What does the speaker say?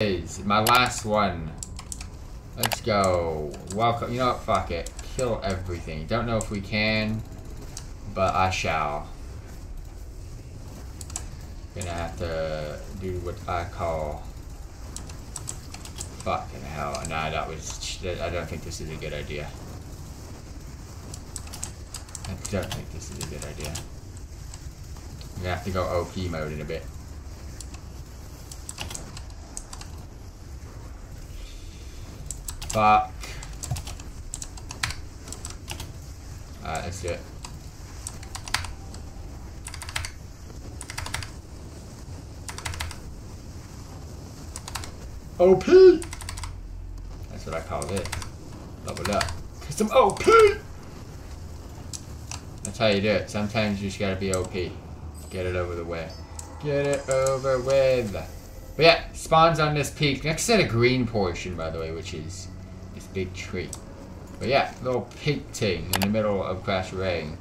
is my last one. Let's go. Welcome. You know what? Fuck it. Kill everything. Don't know if we can, but I shall. Gonna have to do what I call. Fucking hell. Nah, that was. I don't think this is a good idea. I don't think this is a good idea. I'm gonna have to go OP mode in a bit. Fuck. Alright, let's uh, do it. OP! That's what I call it. Level up. I'm OP! That's how you do it. Sometimes you just gotta be OP. Get it over the way. Get it over with. But yeah, spawns on this peak. Next to the green portion, by the way, which is this big tree. But yeah, little peak thing in the middle of Krasarang.